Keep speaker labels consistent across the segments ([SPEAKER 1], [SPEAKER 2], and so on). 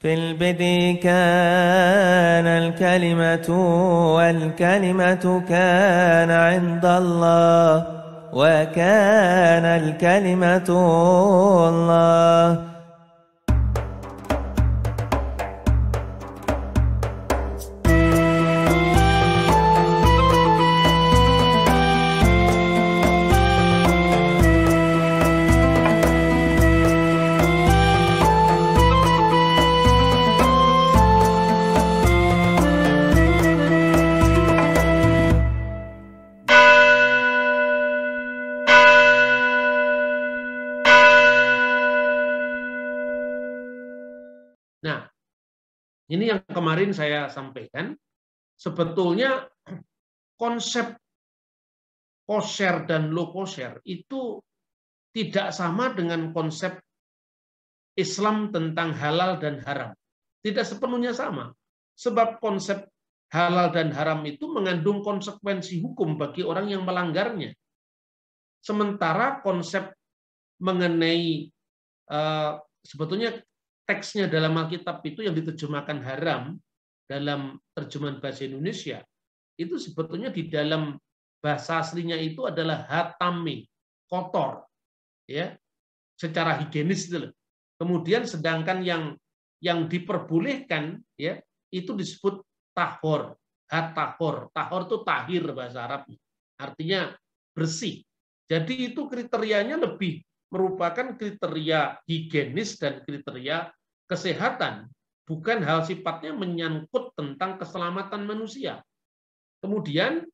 [SPEAKER 1] في البدء كان الكلمة والكلمة كان عند الله وكان الكلمة الله.
[SPEAKER 2] Kemarin saya sampaikan, sebetulnya konsep kosher dan low kosher itu tidak sama dengan konsep Islam tentang halal dan haram. Tidak sepenuhnya sama. Sebab konsep halal dan haram itu mengandung konsekuensi hukum bagi orang yang melanggarnya. Sementara konsep mengenai uh, sebetulnya teksnya dalam Alkitab itu yang diterjemahkan haram dalam terjemahan bahasa Indonesia itu sebetulnya di dalam bahasa aslinya itu adalah hatami kotor ya secara higienis itu kemudian sedangkan yang yang diperbolehkan ya itu disebut tahor hatahor. Tahor itu tahir bahasa Arab artinya bersih. Jadi itu kriterianya lebih merupakan kriteria higienis dan kriteria kesehatan, bukan hal sifatnya menyangkut tentang keselamatan manusia. Kemudian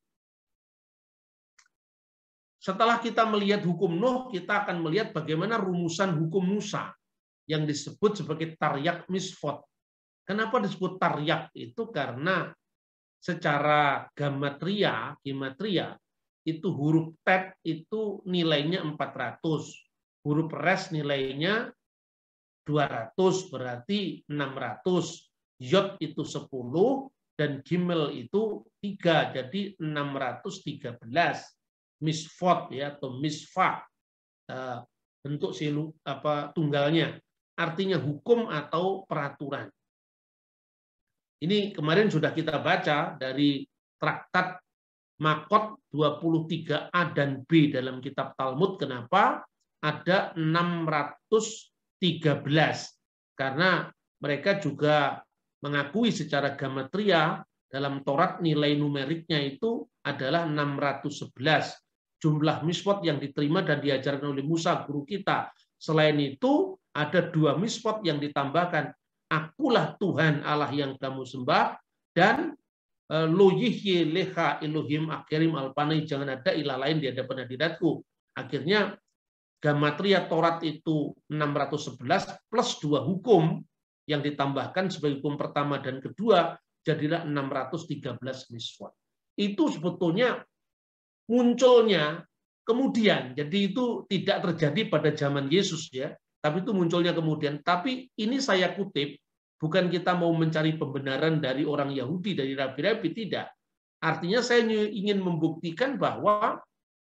[SPEAKER 2] setelah kita melihat hukum Nuh, kita akan melihat bagaimana rumusan hukum Musa yang disebut sebagai taryak misfot. Kenapa disebut taryak? Itu karena secara gematria, gematria itu huruf tet itu nilainya 400, huruf res nilainya 200 berarti 600, yod itu 10 dan gimel itu 3 jadi 613 misfot ya atau misfa eh, bentuk silu apa tunggalnya. Artinya hukum atau peraturan. Ini kemarin sudah kita baca dari traktat Makot 23A dan B dalam kitab Talmud kenapa? Ada 613 karena mereka juga mengakui secara gamatria dalam Taurat nilai numeriknya itu adalah 611 jumlah miswat yang diterima dan diajarkan oleh Musa guru kita. Selain itu ada dua miswat yang ditambahkan. Akulah Tuhan Allah yang kamu sembah dan e, lo yihye leha Elohim akirim alpanai jangan ada ilah lain di hadapan hadiratku. Akhirnya gamatria Taurat itu 611 plus dua hukum yang ditambahkan sebagai hukum pertama dan kedua jadilah 613 miswat. Itu sebetulnya munculnya kemudian. Jadi itu tidak terjadi pada zaman Yesus ya, tapi itu munculnya kemudian. Tapi ini saya kutip, bukan kita mau mencari pembenaran dari orang Yahudi, dari rabi-rabi, tidak. Artinya saya ingin membuktikan bahwa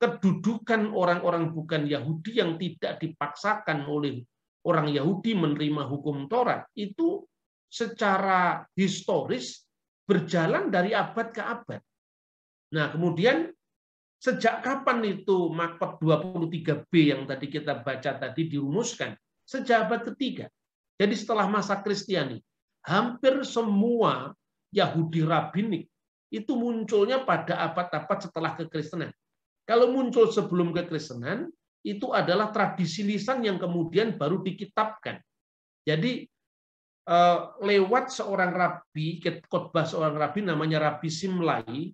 [SPEAKER 2] kedudukan orang-orang bukan Yahudi yang tidak dipaksakan oleh orang Yahudi menerima hukum Taurat itu secara historis berjalan dari abad ke abad. Nah, kemudian Sejak kapan itu makot 23B yang tadi kita baca tadi dirumuskan? Sejak abad ketiga. Jadi setelah masa Kristiani, hampir semua Yahudi rabbinik itu munculnya pada abad-abad setelah kekristenan. Kalau muncul sebelum kekristenan, itu adalah tradisi lisan yang kemudian baru dikitabkan. Jadi eh, lewat seorang rabi, khotbah seorang rabi namanya Rabi Simlai,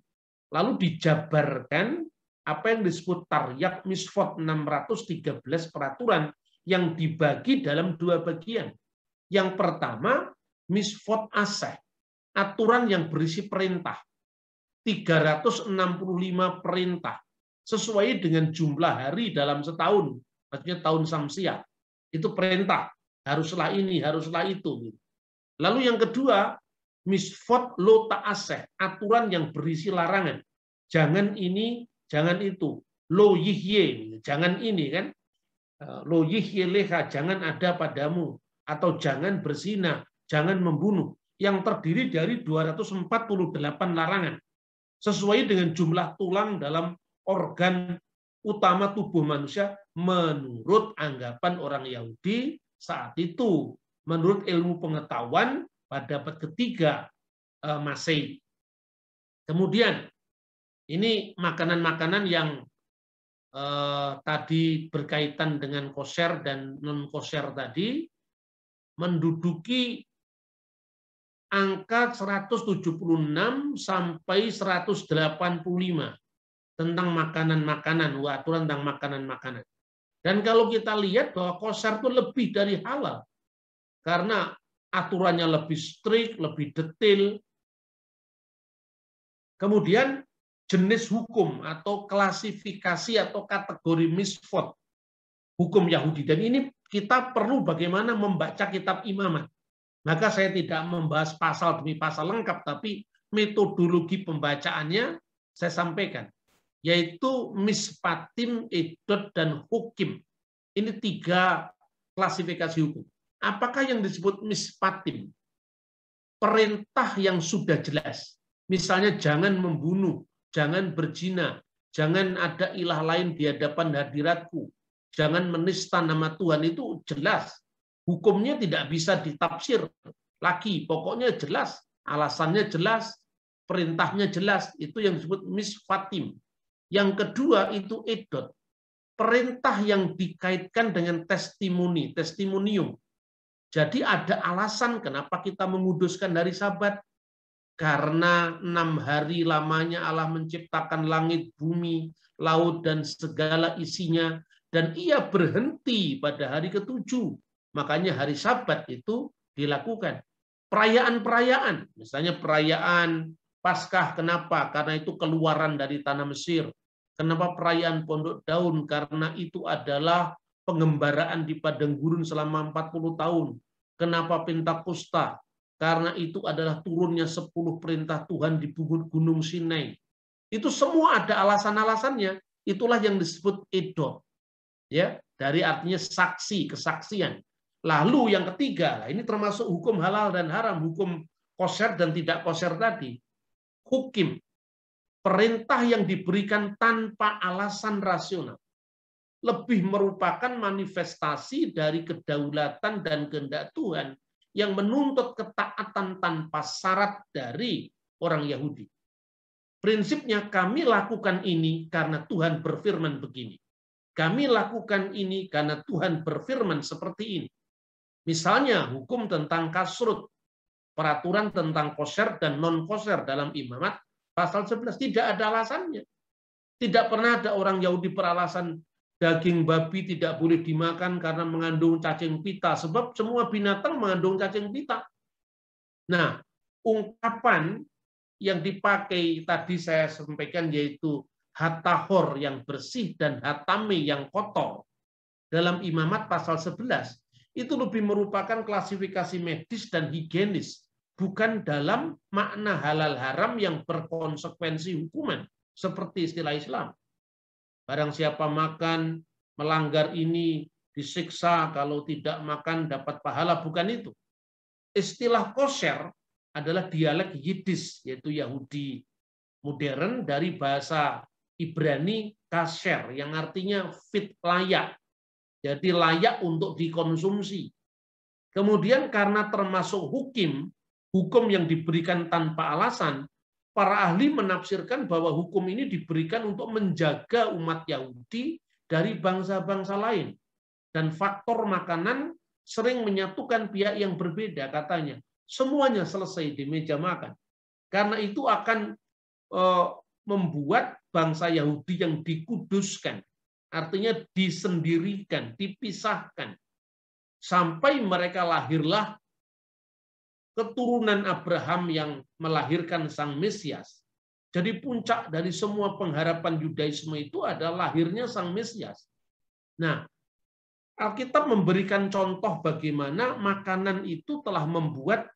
[SPEAKER 2] lalu dijabarkan apa yang disebut taryak misfot 613 peraturan yang dibagi dalam dua bagian. Yang pertama, misfot aseh, aturan yang berisi perintah. 365 perintah sesuai dengan jumlah hari dalam setahun, maksudnya tahun Samsia. Itu perintah, haruslah ini, haruslah itu. Lalu yang kedua, misfot lo ta'aseh, aturan yang berisi larangan. Jangan ini, jangan itu. Lo yihye, jangan ini kan. Eh, lo yihye leha, jangan ada padamu. Atau jangan berzina, jangan membunuh yang terdiri dari 248 larangan sesuai dengan jumlah tulang dalam organ utama tubuh manusia menurut anggapan orang Yahudi saat itu menurut ilmu pengetahuan pada abad ketiga eh, Masehi. Kemudian ini makanan-makanan yang eh, tadi berkaitan dengan kosher dan non kosher tadi menduduki angka 176 sampai 185 tentang makanan-makanan, aturan tentang makanan-makanan. Dan kalau kita lihat bahwa kosher itu lebih dari halal. Karena aturannya lebih strict, lebih detail. Kemudian jenis hukum atau klasifikasi atau kategori misfot hukum Yahudi. Dan ini kita perlu bagaimana membaca kitab imamat. Maka saya tidak membahas pasal demi pasal lengkap, tapi metodologi pembacaannya saya sampaikan. Yaitu mispatim, edot, dan hukim. Ini tiga klasifikasi hukum. Apakah yang disebut mispatim? Perintah yang sudah jelas. Misalnya jangan membunuh, jangan berzina, jangan ada ilah lain di hadapan hadiratku, jangan menista nama Tuhan itu jelas Hukumnya tidak bisa ditafsir lagi. Pokoknya jelas, alasannya jelas, perintahnya jelas. Itu yang disebut misfatim. Yang kedua itu edot. Perintah yang dikaitkan dengan testimoni, testimonium. Jadi ada alasan kenapa kita menguduskan hari sabat. Karena enam hari lamanya Allah menciptakan langit, bumi, laut, dan segala isinya. Dan ia berhenti pada hari ketujuh Makanya hari Sabat itu dilakukan. Perayaan-perayaan, misalnya perayaan Paskah, kenapa? Karena itu keluaran dari tanah Mesir. Kenapa perayaan Pondok Daun? Karena itu adalah pengembaraan di padang gurun selama 40 tahun. Kenapa Pentakosta? Karena itu adalah turunnya 10 perintah Tuhan di Gunung Sinai. Itu semua ada alasan-alasannya. Itulah yang disebut edot. Ya, dari artinya saksi, kesaksian. Lalu yang ketiga, ini termasuk hukum halal dan haram, hukum koser dan tidak koser tadi. Hukim, perintah yang diberikan tanpa alasan rasional. Lebih merupakan manifestasi dari kedaulatan dan kehendak Tuhan yang menuntut ketaatan tanpa syarat dari orang Yahudi. Prinsipnya kami lakukan ini karena Tuhan berfirman begini. Kami lakukan ini karena Tuhan berfirman seperti ini. Misalnya hukum tentang kasrut, peraturan tentang koser dan non koser dalam imamat, pasal 11 tidak ada alasannya. Tidak pernah ada orang Yahudi beralasan daging babi tidak boleh dimakan karena mengandung cacing pita, sebab semua binatang mengandung cacing pita. Nah, ungkapan yang dipakai tadi saya sampaikan yaitu hatahor yang bersih dan hatame yang kotor. Dalam imamat pasal 11 itu lebih merupakan klasifikasi medis dan higienis, bukan dalam makna halal haram yang berkonsekuensi hukuman, seperti istilah Islam. Barang siapa makan, melanggar ini, disiksa, kalau tidak makan dapat pahala, bukan itu. Istilah kosher adalah dialek Yiddish, yaitu Yahudi modern dari bahasa Ibrani kasher, yang artinya fit layak, jadi layak untuk dikonsumsi. Kemudian karena termasuk hukum, hukum yang diberikan tanpa alasan, para ahli menafsirkan bahwa hukum ini diberikan untuk menjaga umat Yahudi dari bangsa-bangsa lain. Dan faktor makanan sering menyatukan pihak yang berbeda katanya. Semuanya selesai di meja makan. Karena itu akan eh, membuat bangsa Yahudi yang dikuduskan Artinya disendirikan, dipisahkan. Sampai mereka lahirlah keturunan Abraham yang melahirkan Sang Mesias. Jadi puncak dari semua pengharapan Yudaisme itu adalah lahirnya Sang Mesias. Nah, Alkitab memberikan contoh bagaimana makanan itu telah membuat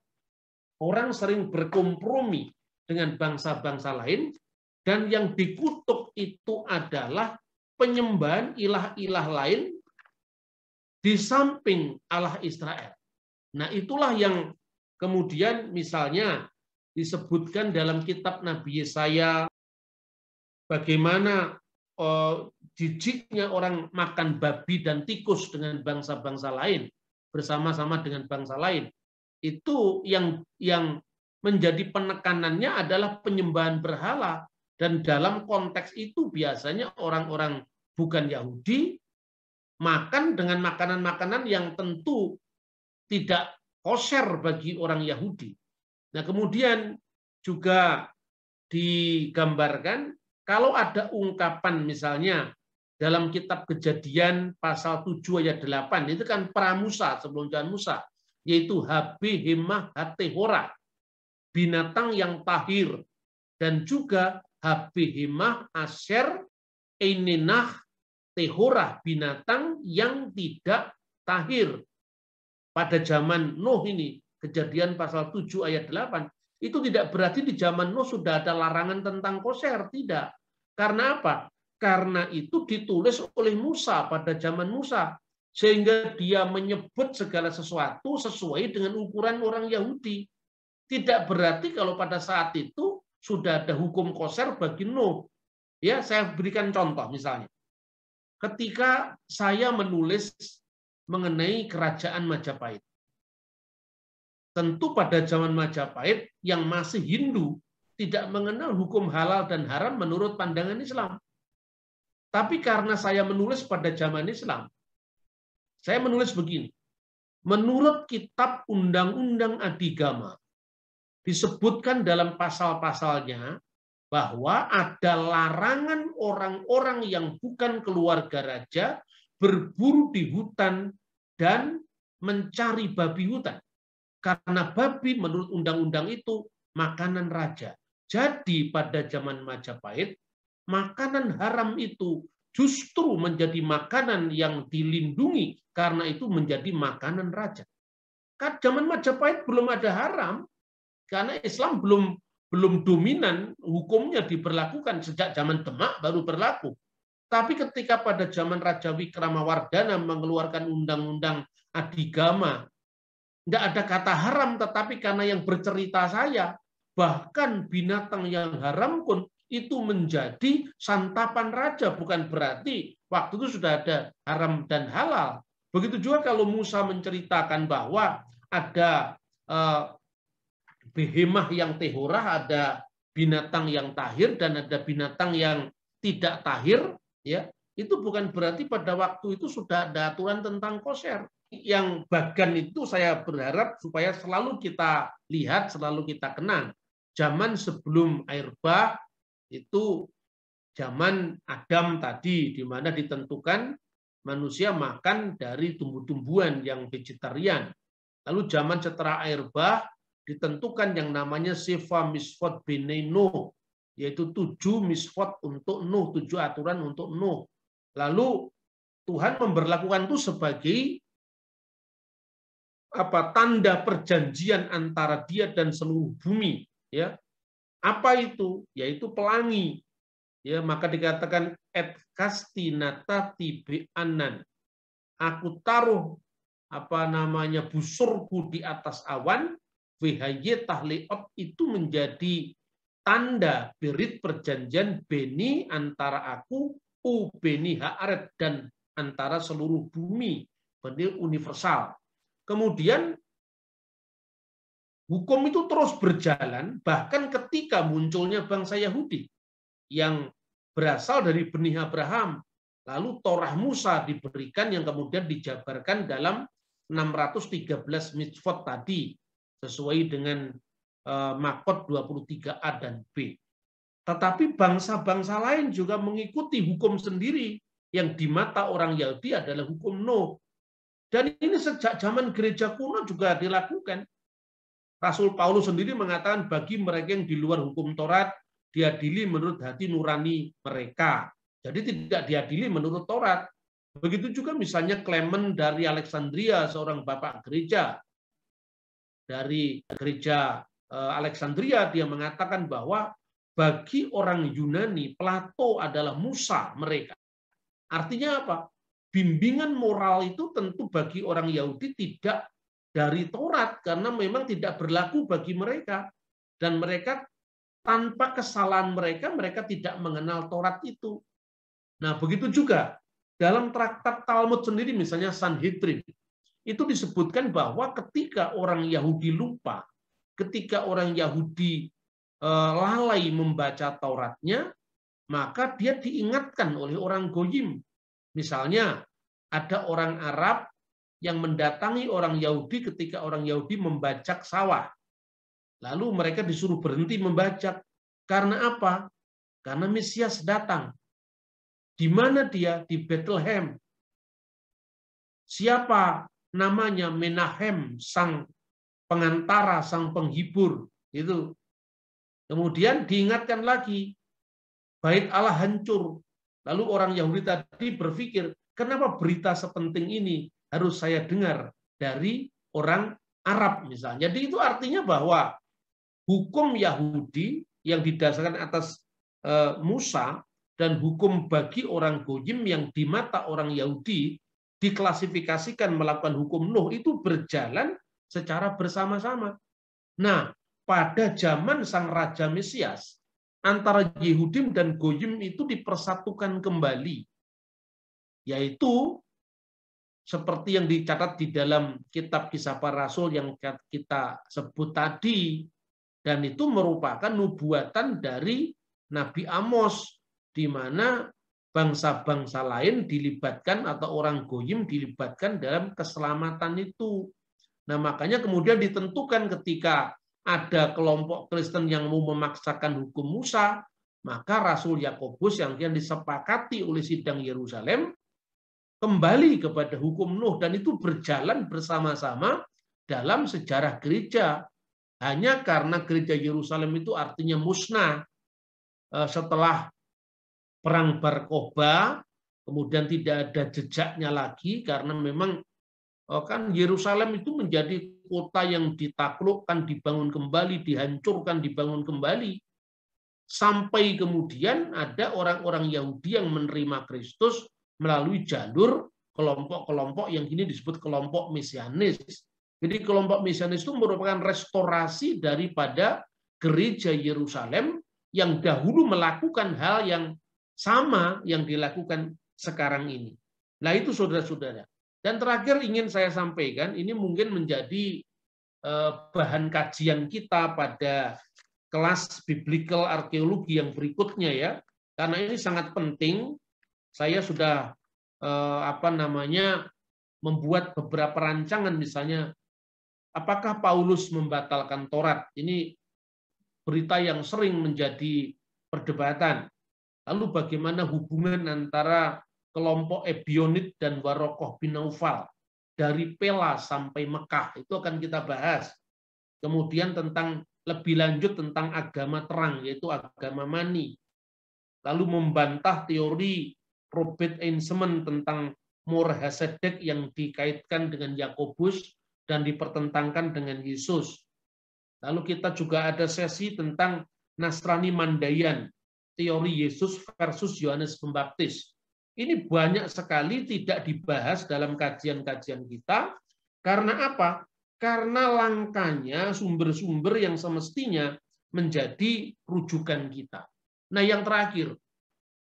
[SPEAKER 2] orang sering berkompromi dengan bangsa-bangsa lain dan yang dikutuk itu adalah penyembahan ilah-ilah lain di samping Allah Israel. Nah, itulah yang Kemudian misalnya disebutkan dalam kitab Nabi Yesaya bagaimana oh, jijiknya orang makan babi dan tikus dengan bangsa-bangsa lain bersama-sama dengan bangsa lain. Itu yang yang menjadi penekanannya adalah penyembahan berhala dan dalam konteks itu biasanya orang-orang bukan Yahudi makan dengan makanan-makanan yang tentu tidak kosher bagi orang Yahudi. Nah, kemudian juga digambarkan kalau ada ungkapan misalnya dalam kitab Kejadian pasal 7 ayat 8 itu kan pramusa sebelum Tuhan Musa yaitu Habi Hemah Hatehora binatang yang tahir dan juga Habi Hemah Asher Einenah Tehora binatang yang tidak tahir pada zaman Nuh ini, kejadian pasal 7 ayat 8, itu tidak berarti di zaman Nuh sudah ada larangan tentang koser, tidak. Karena apa? Karena itu ditulis oleh Musa pada zaman Musa. Sehingga dia menyebut segala sesuatu sesuai dengan ukuran orang Yahudi. Tidak berarti kalau pada saat itu sudah ada hukum koser bagi Nuh. Ya, saya berikan contoh misalnya. Ketika saya menulis mengenai kerajaan Majapahit. Tentu pada zaman Majapahit yang masih Hindu tidak mengenal hukum halal dan haram menurut pandangan Islam. Tapi karena saya menulis pada zaman Islam, saya menulis begini. Menurut kitab Undang-Undang Adigama, disebutkan dalam pasal-pasalnya bahwa ada larangan orang-orang yang bukan keluarga raja berburu di hutan dan mencari babi hutan. Karena babi menurut undang-undang itu makanan raja. Jadi pada zaman Majapahit, makanan haram itu justru menjadi makanan yang dilindungi karena itu menjadi makanan raja. Kan zaman Majapahit belum ada haram karena Islam belum belum dominan hukumnya diberlakukan sejak zaman Demak baru berlaku. Tapi ketika pada zaman Raja Wikramawardhana mengeluarkan undang-undang adigama, tidak ada kata haram, tetapi karena yang bercerita saya, bahkan binatang yang haram pun itu menjadi santapan raja, bukan berarti waktu itu sudah ada haram dan halal. Begitu juga kalau Musa menceritakan bahwa ada eh, behemah yang tehorah, ada binatang yang tahir dan ada binatang yang tidak tahir, ya itu bukan berarti pada waktu itu sudah ada aturan tentang koser. Yang bagan itu saya berharap supaya selalu kita lihat, selalu kita kenang. Zaman sebelum air bah itu zaman Adam tadi, di mana ditentukan manusia makan dari tumbuh-tumbuhan yang vegetarian. Lalu zaman setelah air bah ditentukan yang namanya Sefa Misfot Beneno, yaitu tujuh misfot untuk Nuh, tujuh aturan untuk Nuh. Lalu Tuhan memperlakukan itu sebagai apa tanda perjanjian antara dia dan seluruh bumi ya. Apa itu? Yaitu pelangi ya. Maka dikatakan et kastinata tibeanan aku taruh apa namanya busurku di atas awan vhy tahliot itu menjadi tanda berit perjanjian beni antara aku u beni haaret dan antara seluruh bumi benih universal. Kemudian hukum itu terus berjalan bahkan ketika munculnya bangsa Yahudi yang berasal dari benih Abraham. Lalu Torah Musa diberikan yang kemudian dijabarkan dalam 613 mitzvot tadi sesuai dengan Eh, Makot 23A dan B. Tetapi bangsa-bangsa lain juga mengikuti hukum sendiri yang di mata orang Yahudi adalah hukum no. Dan ini sejak zaman gereja kuno juga dilakukan. Rasul Paulus sendiri mengatakan bagi mereka yang di luar hukum Taurat diadili menurut hati nurani mereka. Jadi tidak diadili menurut Taurat. Begitu juga misalnya Clement dari Alexandria, seorang bapak gereja dari gereja Eh, Alexandria dia mengatakan bahwa bagi orang Yunani Plato adalah Musa mereka. Artinya apa? Bimbingan moral itu tentu bagi orang Yahudi tidak dari Taurat karena memang tidak berlaku bagi mereka dan mereka tanpa kesalahan mereka mereka tidak mengenal Taurat itu. Nah, begitu juga dalam traktat Talmud sendiri misalnya Sanhedrin itu disebutkan bahwa ketika orang Yahudi lupa, ketika orang Yahudi eh, lalai membaca Tauratnya, maka dia diingatkan oleh orang Goyim. Misalnya ada orang Arab yang mendatangi orang Yahudi ketika orang Yahudi membajak sawah. Lalu mereka disuruh berhenti membajak. Karena apa? Karena Mesias datang. Di mana dia? Di Bethlehem. Siapa namanya Menahem, sang pengantara, sang penghibur. Itu. Kemudian diingatkan lagi, bait Allah hancur. Lalu orang Yahudi tadi berpikir, kenapa berita sepenting ini harus saya dengar dari orang Arab misalnya. Jadi itu artinya bahwa hukum Yahudi yang didasarkan atas eh, Musa dan hukum bagi orang Goyim yang di mata orang Yahudi diklasifikasikan melakukan hukum Nuh itu berjalan secara bersama-sama. Nah, pada zaman sang Raja Mesias, antara Yehudim dan Goyim itu dipersatukan kembali. Yaitu seperti yang dicatat di dalam kitab kisah para rasul yang kita sebut tadi dan itu merupakan nubuatan dari Nabi Amos di mana bangsa-bangsa lain dilibatkan atau orang goyim dilibatkan dalam keselamatan itu. Nah makanya kemudian ditentukan ketika ada kelompok Kristen yang mau memaksakan hukum Musa, maka Rasul Yakobus yang yang disepakati oleh sidang Yerusalem kembali kepada hukum Nuh dan itu berjalan bersama-sama dalam sejarah gereja. Hanya karena gereja Yerusalem itu artinya musnah eh, setelah perang Bar Kokhba, kemudian tidak ada jejaknya lagi karena memang eh, kan Yerusalem itu menjadi kota yang ditaklukkan, dibangun kembali, dihancurkan, dibangun kembali. Sampai kemudian ada orang-orang Yahudi yang menerima Kristus melalui jalur kelompok-kelompok yang kini disebut kelompok mesianis. Jadi kelompok mesianis itu merupakan restorasi daripada gereja Yerusalem yang dahulu melakukan hal yang sama yang dilakukan sekarang ini. Nah itu saudara-saudara. Dan terakhir ingin saya sampaikan, ini mungkin menjadi eh, bahan kajian kita pada kelas biblical arkeologi yang berikutnya ya. Karena ini sangat penting saya sudah eh, apa namanya membuat beberapa rancangan misalnya apakah Paulus membatalkan Taurat ini berita yang sering menjadi perdebatan lalu bagaimana hubungan antara kelompok Ebionit dan Warokoh bin Naufal dari Pela sampai Mekah? Itu akan kita bahas. Kemudian tentang lebih lanjut tentang agama terang yaitu agama mani. Lalu membantah teori Robert Einsemen tentang Mor Hasedek yang dikaitkan dengan Yakobus dan dipertentangkan dengan Yesus. Lalu kita juga ada sesi tentang Nasrani Mandayan, teori Yesus versus Yohanes Pembaptis. Ini banyak sekali tidak dibahas dalam kajian-kajian kita. Karena apa? Karena langkanya sumber-sumber yang semestinya menjadi rujukan kita. Nah yang terakhir,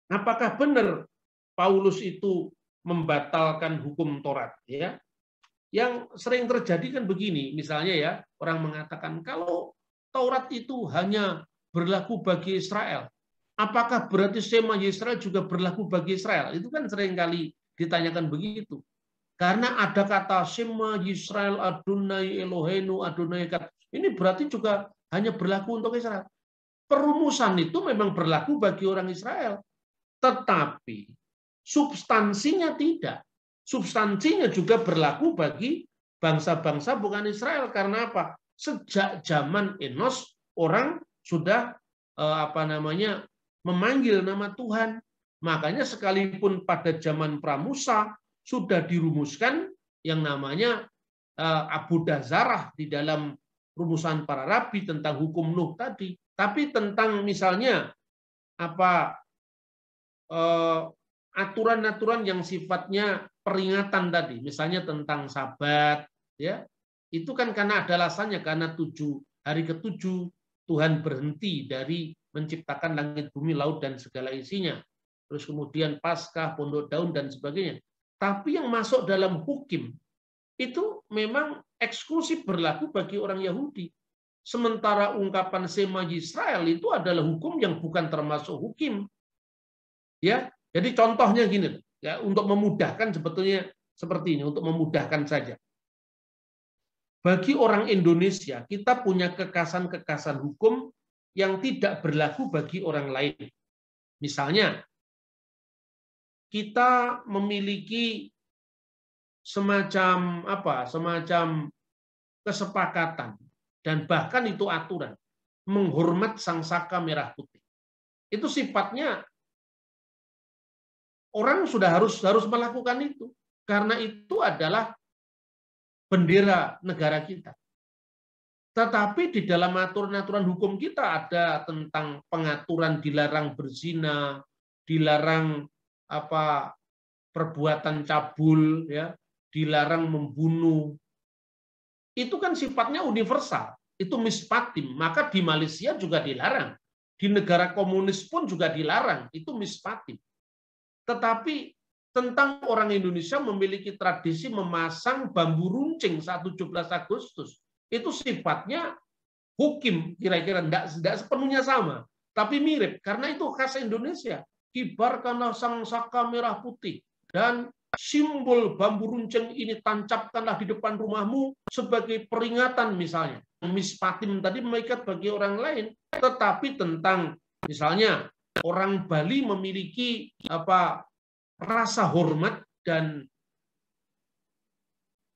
[SPEAKER 2] apakah benar Paulus itu membatalkan hukum Taurat ya. Yang sering terjadi kan begini, misalnya ya, orang mengatakan kalau Taurat itu hanya berlaku bagi Israel, apakah berarti sema Israel juga berlaku bagi Israel? Itu kan sering kali ditanyakan begitu. Karena ada kata sema Israel Adonai Elohenu Adonai Kat. Ini berarti juga hanya berlaku untuk Israel. Perumusan itu memang berlaku bagi orang Israel. Tetapi substansinya tidak. Substansinya juga berlaku bagi bangsa-bangsa bukan Israel karena apa? Sejak zaman Enos orang sudah eh, apa namanya memanggil nama Tuhan. Makanya sekalipun pada zaman Pramusa sudah dirumuskan yang namanya eh, Abu Dazarah di dalam rumusan para rabi tentang hukum Nuh tadi. Tapi tentang misalnya apa eh, aturan-aturan yang sifatnya peringatan tadi, misalnya tentang sabat, ya, itu kan karena ada alasannya karena tujuh hari ketujuh Tuhan berhenti dari menciptakan langit bumi laut dan segala isinya. Terus kemudian Paskah pondok daun dan sebagainya. Tapi yang masuk dalam hukum itu memang eksklusif berlaku bagi orang Yahudi. Sementara ungkapan Sema Israel itu adalah hukum yang bukan termasuk hukum ya jadi contohnya gini ya untuk memudahkan sebetulnya seperti ini untuk memudahkan saja. Bagi orang Indonesia, kita punya kekasan-kekasan hukum yang tidak berlaku bagi orang lain. Misalnya, kita memiliki semacam apa? Semacam kesepakatan dan bahkan itu aturan menghormat sang saka merah putih. Itu sifatnya orang sudah harus harus melakukan itu. Karena itu adalah bendera negara kita. Tetapi di dalam aturan-aturan hukum kita ada tentang pengaturan dilarang berzina, dilarang apa perbuatan cabul, ya, dilarang membunuh. Itu kan sifatnya universal, itu mispatim. Maka di Malaysia juga dilarang, di negara komunis pun juga dilarang, itu mispatim. Tetapi tentang orang Indonesia memiliki tradisi memasang bambu runcing saat 17 Agustus. Itu sifatnya hukim kira-kira tidak, tidak sepenuhnya sama, tapi mirip karena itu khas Indonesia. Kibarkanlah sang saka merah putih dan simbol bambu runcing ini tancapkanlah di depan rumahmu sebagai peringatan misalnya. Mispatim tadi mengikat bagi orang lain, tetapi tentang misalnya orang Bali memiliki apa rasa hormat dan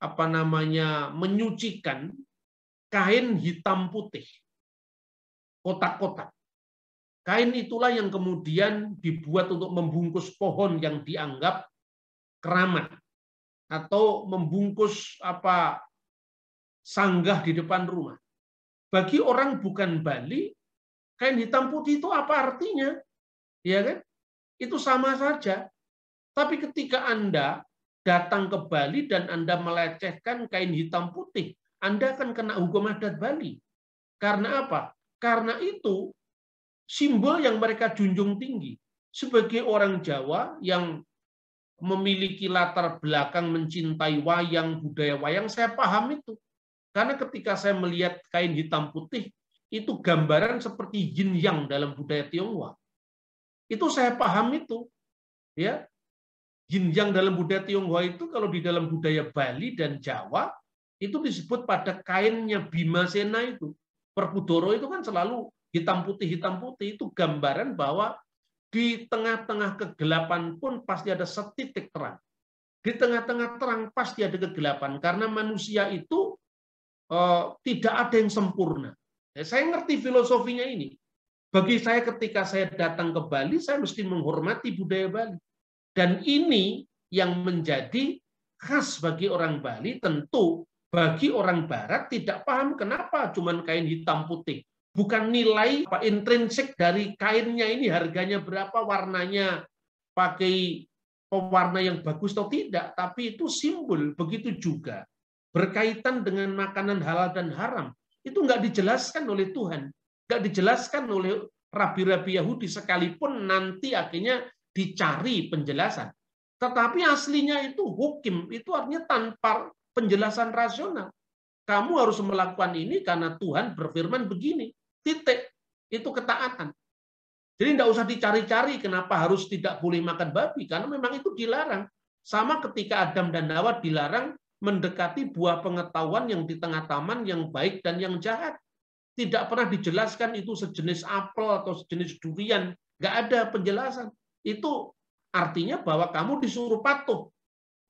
[SPEAKER 2] apa namanya menyucikan kain hitam putih kotak-kotak. Kain itulah yang kemudian dibuat untuk membungkus pohon yang dianggap keramat atau membungkus apa sanggah di depan rumah. Bagi orang bukan Bali, kain hitam putih itu apa artinya? Ya kan? Itu sama saja. Tapi ketika Anda datang ke Bali dan Anda melecehkan kain hitam putih, Anda akan kena hukum adat Bali. Karena apa? Karena itu simbol yang mereka junjung tinggi. Sebagai orang Jawa yang memiliki latar belakang mencintai wayang, budaya wayang, saya paham itu. Karena ketika saya melihat kain hitam putih, itu gambaran seperti yin yang dalam budaya Tionghoa. Itu saya paham itu. Ya, yin yang dalam budaya Tionghoa itu kalau di dalam budaya Bali dan Jawa itu disebut pada kainnya Bima Sena itu. Perpudoro itu kan selalu hitam putih hitam putih itu gambaran bahwa di tengah-tengah kegelapan pun pasti ada setitik terang. Di tengah-tengah terang pasti ada kegelapan karena manusia itu uh, tidak ada yang sempurna. Ya, saya ngerti filosofinya ini. Bagi saya ketika saya datang ke Bali, saya mesti menghormati budaya Bali. Dan ini yang menjadi khas bagi orang Bali tentu bagi orang Barat tidak paham kenapa cuman kain hitam putih. Bukan nilai apa intrinsik dari kainnya ini harganya berapa, warnanya pakai pewarna yang bagus atau tidak, tapi itu simbol. Begitu juga berkaitan dengan makanan halal dan haram. Itu nggak dijelaskan oleh Tuhan, nggak dijelaskan oleh rabi-rabi Yahudi sekalipun nanti akhirnya dicari penjelasan. Tetapi aslinya itu hukim, itu artinya tanpa penjelasan rasional. Kamu harus melakukan ini karena Tuhan berfirman begini. Titik. Itu ketaatan. Jadi tidak usah dicari-cari kenapa harus tidak boleh makan babi. Karena memang itu dilarang. Sama ketika Adam dan Hawa dilarang mendekati buah pengetahuan yang di tengah taman yang baik dan yang jahat. Tidak pernah dijelaskan itu sejenis apel atau sejenis durian. Nggak ada penjelasan itu artinya bahwa kamu disuruh patuh.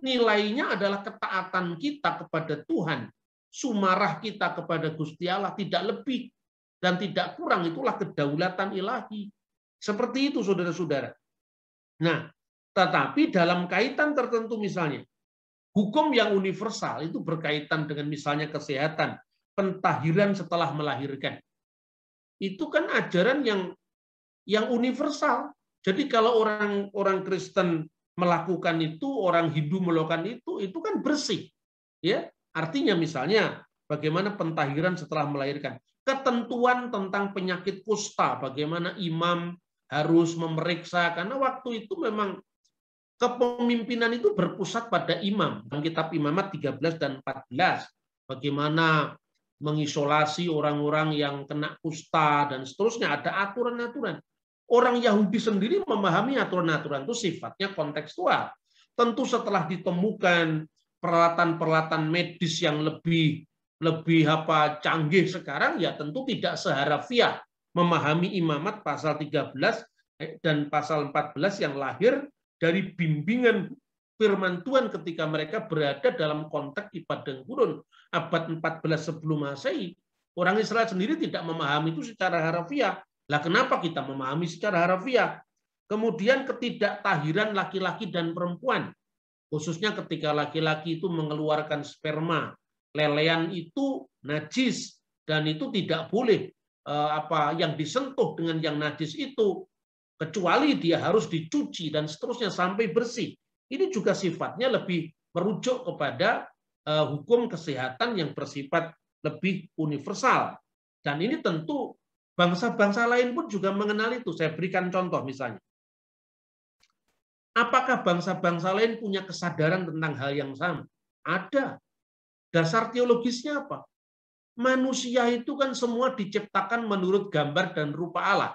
[SPEAKER 2] Nilainya adalah ketaatan kita kepada Tuhan. Sumarah kita kepada Gusti Allah tidak lebih dan tidak kurang. Itulah kedaulatan ilahi. Seperti itu saudara-saudara. Nah, tetapi dalam kaitan tertentu misalnya, hukum yang universal itu berkaitan dengan misalnya kesehatan, pentahiran setelah melahirkan. Itu kan ajaran yang yang universal. Jadi kalau orang orang Kristen melakukan itu, orang Hindu melakukan itu, itu kan bersih. Ya, artinya misalnya bagaimana pentahiran setelah melahirkan. Ketentuan tentang penyakit kusta, bagaimana imam harus memeriksa, karena waktu itu memang kepemimpinan itu berpusat pada imam. Dalam kitab imamat 13 dan 14, bagaimana mengisolasi orang-orang yang kena kusta dan seterusnya ada aturan-aturan. Orang Yahudi sendiri memahami aturan-aturan itu sifatnya kontekstual. Tentu setelah ditemukan peralatan-peralatan medis yang lebih lebih apa canggih sekarang ya tentu tidak seharafiah memahami imamat pasal 13 eh, dan pasal 14 yang lahir dari bimbingan firman Tuhan ketika mereka berada dalam konteks di padang gurun abad 14 sebelum Masehi. Orang Israel sendiri tidak memahami itu secara harafiah. Lah kenapa kita memahami secara harafiah? Kemudian ketidaktahiran laki-laki dan perempuan. Khususnya ketika laki-laki itu mengeluarkan sperma. Lelean itu najis dan itu tidak boleh eh, apa yang disentuh dengan yang najis itu kecuali dia harus dicuci dan seterusnya sampai bersih. Ini juga sifatnya lebih merujuk kepada eh, hukum kesehatan yang bersifat lebih universal. Dan ini tentu bangsa-bangsa lain pun juga mengenal itu. Saya berikan contoh misalnya. Apakah bangsa-bangsa lain punya kesadaran tentang hal yang sama? Ada. Dasar teologisnya apa? Manusia itu kan semua diciptakan menurut gambar dan rupa Allah.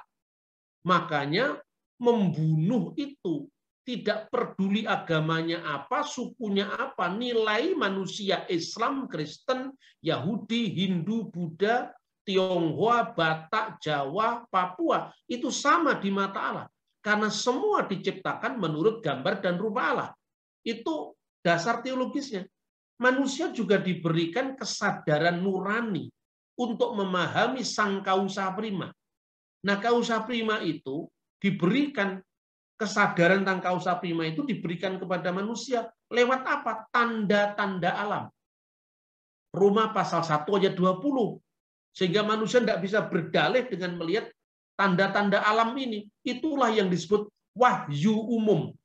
[SPEAKER 2] Makanya membunuh itu tidak peduli agamanya apa, sukunya apa, nilai manusia Islam, Kristen, Yahudi, Hindu, Buddha, Tionghoa, Batak, Jawa, Papua itu sama di mata Allah. Karena semua diciptakan menurut gambar dan rupa Allah. Itu dasar teologisnya. Manusia juga diberikan kesadaran nurani untuk memahami sang kausa prima. Nah, kausa prima itu diberikan kesadaran tentang kausa prima itu diberikan kepada manusia lewat apa? Tanda-tanda alam. Roma pasal 1 ayat 20. Sehingga manusia tidak bisa berdalih dengan melihat tanda-tanda alam ini. Itulah yang disebut wahyu umum.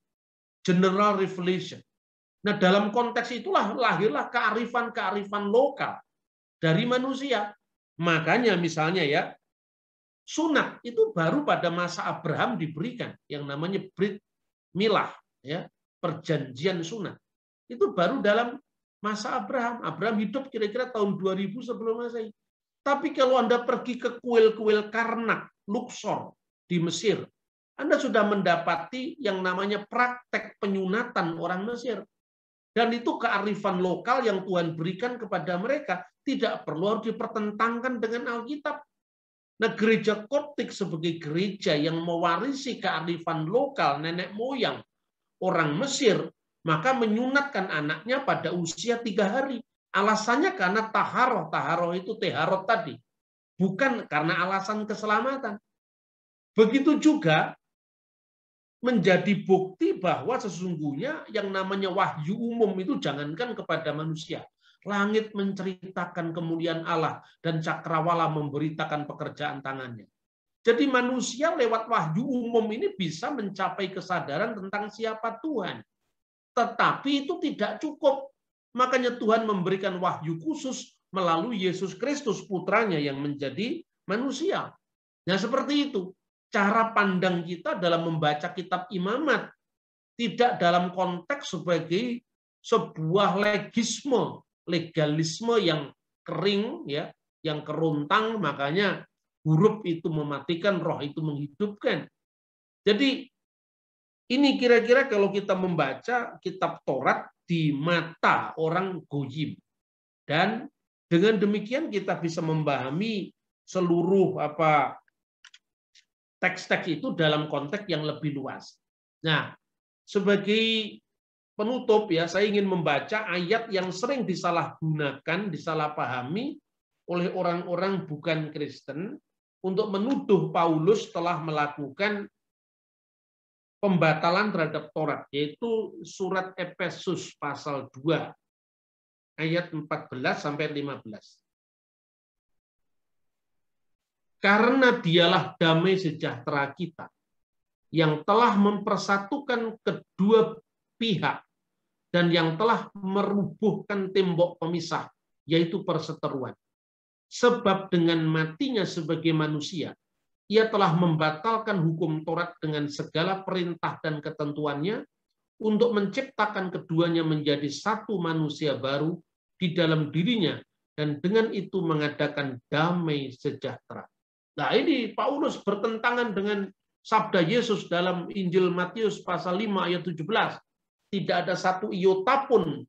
[SPEAKER 2] General revelation. Nah dalam konteks itulah lahirlah kearifan-kearifan lokal dari manusia. Makanya misalnya ya, sunat itu baru pada masa Abraham diberikan yang namanya Brit Milah ya perjanjian sunat itu baru dalam masa Abraham Abraham hidup kira-kira tahun 2000 sebelum Masehi tapi kalau Anda pergi ke kuil-kuil Karnak Luxor di Mesir Anda sudah mendapati yang namanya praktek penyunatan orang Mesir dan itu kearifan lokal yang Tuhan berikan kepada mereka tidak perlu harus dipertentangkan dengan Alkitab Nah, gereja Koptik sebagai gereja yang mewarisi kearifan lokal nenek moyang orang Mesir, maka menyunatkan anaknya pada usia tiga hari. Alasannya karena taharoh, taharoh itu teharot tadi. Bukan karena alasan keselamatan. Begitu juga menjadi bukti bahwa sesungguhnya yang namanya wahyu umum itu jangankan kepada manusia, Langit menceritakan kemuliaan Allah dan cakrawala memberitakan pekerjaan tangannya. Jadi manusia lewat wahyu umum ini bisa mencapai kesadaran tentang siapa Tuhan. Tetapi itu tidak cukup. Makanya Tuhan memberikan wahyu khusus melalui Yesus Kristus putranya yang menjadi manusia. Nah seperti itu. Cara pandang kita dalam membaca kitab imamat. Tidak dalam konteks sebagai sebuah legisme legalisme yang kering ya, yang keruntang makanya huruf itu mematikan, roh itu menghidupkan. Jadi ini kira-kira kalau kita membaca kitab Taurat di mata orang goyim. Dan dengan demikian kita bisa memahami seluruh apa teks-teks itu dalam konteks yang lebih luas. Nah, sebagai penutup ya, saya ingin membaca ayat yang sering disalahgunakan, disalahpahami oleh orang-orang bukan Kristen untuk menuduh Paulus telah melakukan pembatalan terhadap Taurat, yaitu surat Efesus pasal 2 ayat 14 sampai 15. Karena dialah damai sejahtera kita yang telah mempersatukan kedua pihak dan yang telah merubuhkan tembok pemisah, yaitu perseteruan. Sebab dengan matinya sebagai manusia, ia telah membatalkan hukum Taurat dengan segala perintah dan ketentuannya untuk menciptakan keduanya menjadi satu manusia baru di dalam dirinya dan dengan itu mengadakan damai sejahtera. Nah, ini Paulus bertentangan dengan sabda Yesus dalam Injil Matius pasal 5 ayat 17. Tidak ada satu iota pun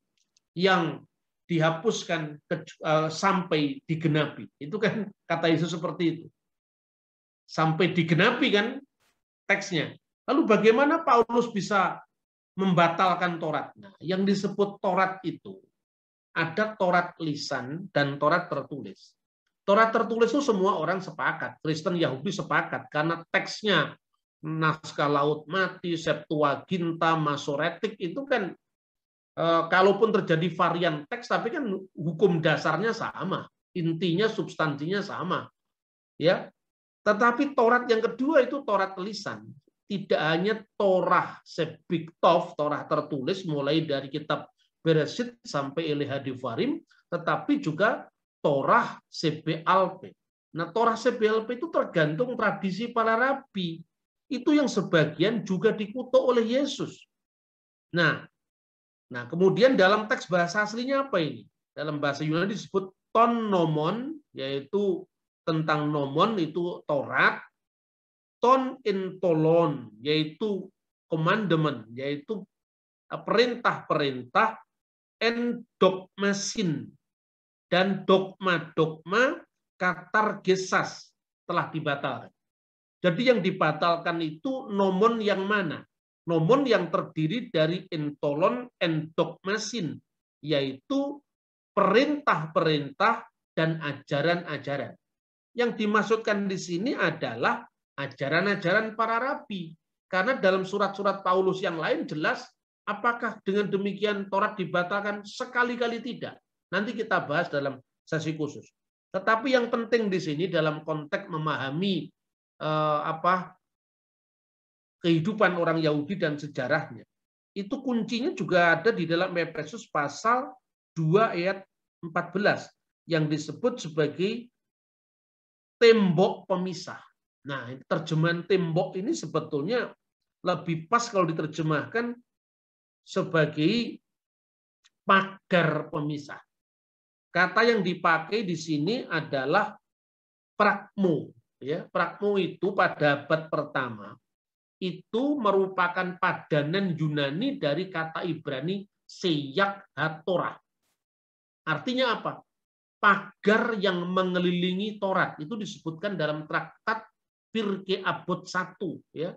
[SPEAKER 2] yang dihapuskan eh, sampai digenapi. Itu kan kata Yesus seperti itu sampai digenapi kan teksnya. Lalu bagaimana Paulus bisa membatalkan Taurat? Nah, yang disebut Taurat itu ada Taurat lisan dan Taurat tertulis. Taurat tertulis itu semua orang sepakat, Kristen Yahudi sepakat karena teksnya naskah laut mati, Septuaginta, Masoretik itu kan e, kalaupun terjadi varian teks tapi kan hukum dasarnya sama, intinya substansinya sama. Ya, tetapi Taurat yang kedua itu Taurat lisan. Tidak hanya Torah Sebiktov, Torah tertulis mulai dari kitab Beresit sampai Eleha Devarim, tetapi juga Torah Sebealpe. Nah, Torah Sebealpe itu tergantung tradisi para rabi. Itu yang sebagian juga dikutuk oleh Yesus. Nah, nah kemudian dalam teks bahasa aslinya apa ini? Dalam bahasa Yunani disebut ton nomon, yaitu tentang nomon itu Taurat, ton intolon yaitu commandment yaitu eh, perintah-perintah endogmasin dan dogma-dogma katar gesas telah dibatalkan. Jadi yang dibatalkan itu nomon yang mana? Nomon yang terdiri dari entolon endogmasin, yaitu perintah-perintah dan ajaran-ajaran. Yang dimaksudkan di sini adalah ajaran-ajaran para rabi. Karena dalam surat-surat Paulus yang lain jelas apakah dengan demikian Taurat dibatalkan sekali-kali tidak. Nanti kita bahas dalam sesi khusus. Tetapi yang penting di sini dalam konteks memahami eh, apa kehidupan orang Yahudi dan sejarahnya. Itu kuncinya juga ada di dalam Efesus pasal 2 ayat 14 yang disebut sebagai tembok pemisah. Nah, terjemahan tembok ini sebetulnya lebih pas kalau diterjemahkan sebagai pagar pemisah. Kata yang dipakai di sini adalah prakmo. Ya, prakmo itu pada abad pertama itu merupakan padanan Yunani dari kata Ibrani seyak hatorah. Artinya apa? Pagar yang mengelilingi Torat itu disebutkan dalam traktat Pirke Abot 1 ya.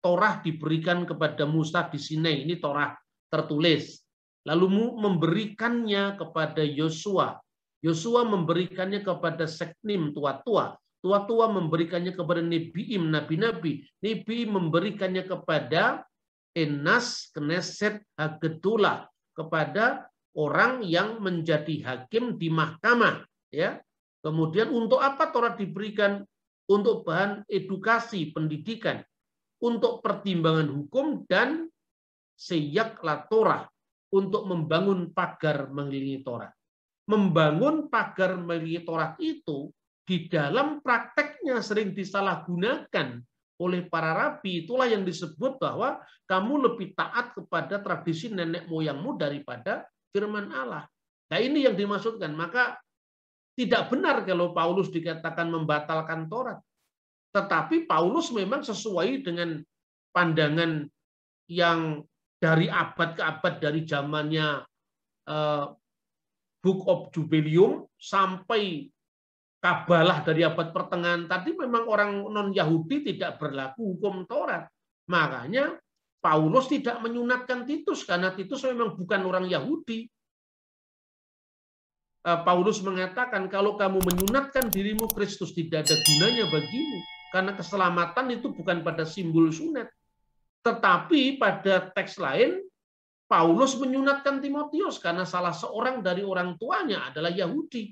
[SPEAKER 2] Torah diberikan kepada Musa di Sinai. Ini Torah tertulis. Lalu memberikannya kepada Yosua. Yosua memberikannya kepada Seknim tua-tua. Tua-tua memberikannya kepada Nebiim, nabi-nabi. Nebi memberikannya kepada Enas, Kneset, Hagedula. Kepada orang yang menjadi hakim di mahkamah ya. Kemudian untuk apa Torah diberikan? Untuk bahan edukasi pendidikan untuk pertimbangan hukum dan seyak Torah untuk membangun pagar mengelilingi Torah membangun pagar mengelilingi Torah itu di dalam prakteknya sering disalahgunakan oleh para rabi. Itulah yang disebut bahwa kamu lebih taat kepada tradisi nenek moyangmu daripada firman Allah. Nah ini yang dimaksudkan. Maka tidak benar kalau Paulus dikatakan membatalkan Taurat. Tetapi Paulus memang sesuai dengan pandangan yang dari abad ke abad dari zamannya uh, Book of Jubileum sampai Kabalah dari abad pertengahan tadi memang orang non Yahudi tidak berlaku hukum Taurat. Makanya Paulus tidak menyunatkan Titus karena Titus memang bukan orang Yahudi. Eh, Paulus mengatakan kalau kamu menyunatkan dirimu Kristus tidak ada gunanya bagimu karena keselamatan itu bukan pada simbol sunat. Tetapi pada teks lain Paulus menyunatkan Timotius karena salah seorang dari orang tuanya adalah Yahudi.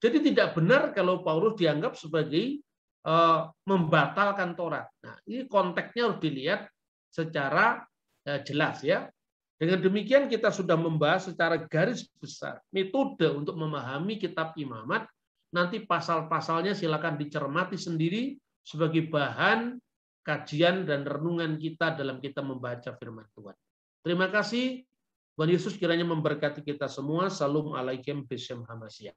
[SPEAKER 2] Jadi tidak benar kalau Paulus dianggap sebagai uh, membatalkan Taurat. Nah, ini konteksnya harus dilihat secara eh, jelas ya. Dengan demikian kita sudah membahas secara garis besar metode untuk memahami kitab imamat. Nanti pasal-pasalnya silakan dicermati sendiri sebagai bahan kajian dan renungan kita dalam kita membaca firman Tuhan. Terima kasih. Tuhan Yesus kiranya memberkati kita semua. Salam alaikum hamasiyah.